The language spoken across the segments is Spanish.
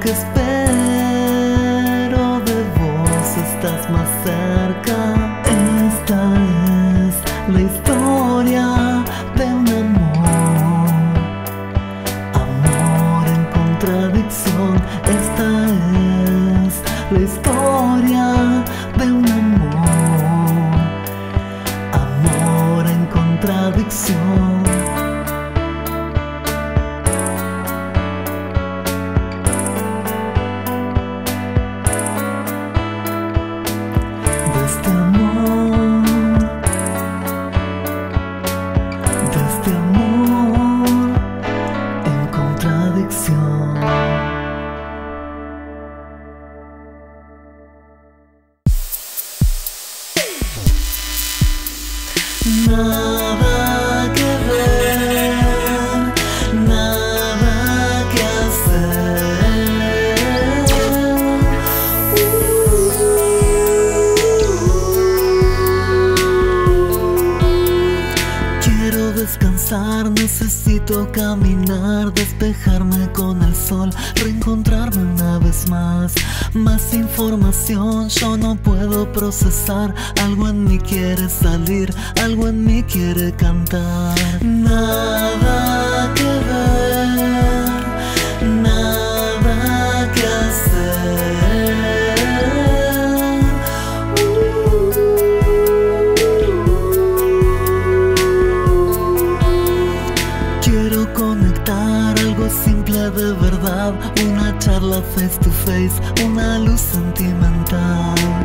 que espero de vos, estás más cerca. Esta es la historia de un amor. Amor en contradicción, esta es la historia de un amor. Amor en contradicción. Información yo no puedo procesar, algo en mí quiere salir, algo en mí quiere cantar. Nada que ver, face to face, una luz sentimental.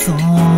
そ。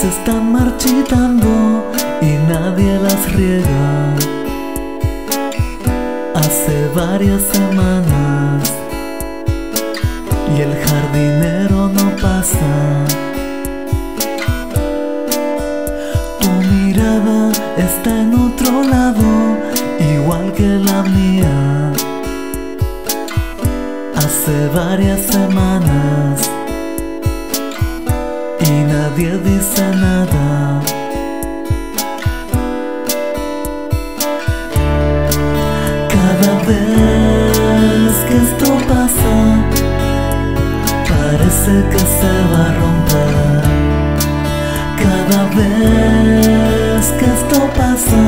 Se están marchitando y nadie las riega. Hace varias semanas y el jardinero no pasa. Tu mirada está en otro lado, igual que la mía. Hace varias semanas nadie dice nada. Cada vez que esto pasa, parece que se va a romper. Cada vez que esto pasa,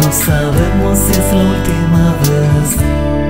no sabemos si es la última vez.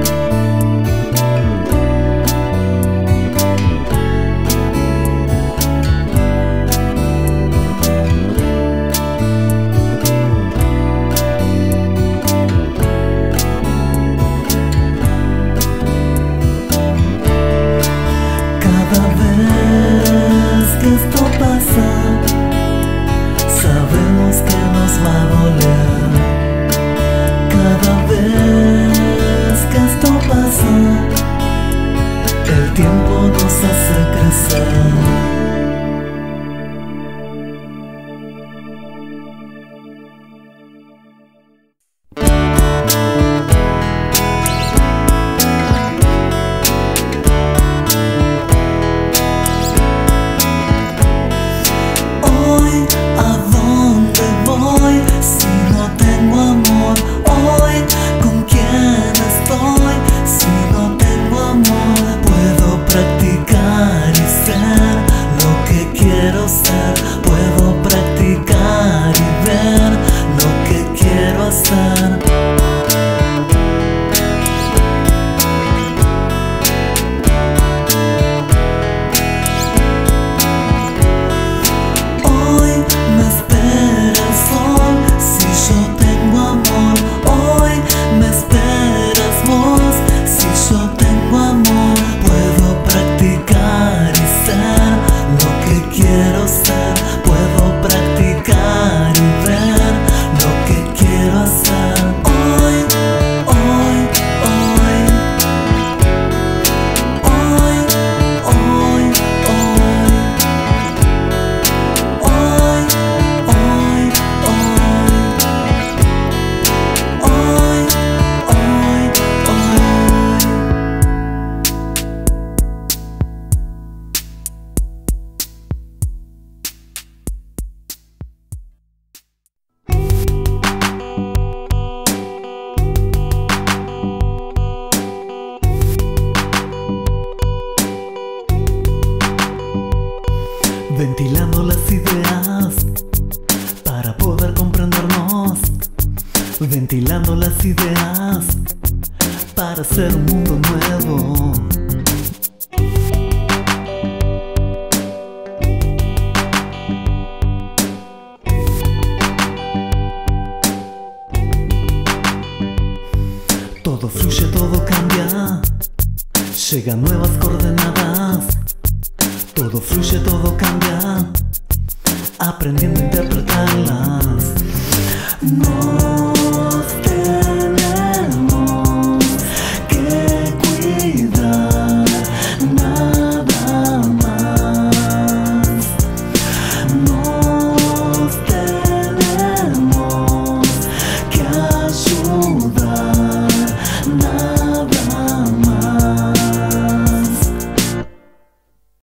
Todo fluye, todo cambia. Llegan nuevas coordenadas. Todo fluye, todo cambia. Aprendiendo a interpretarlas. No.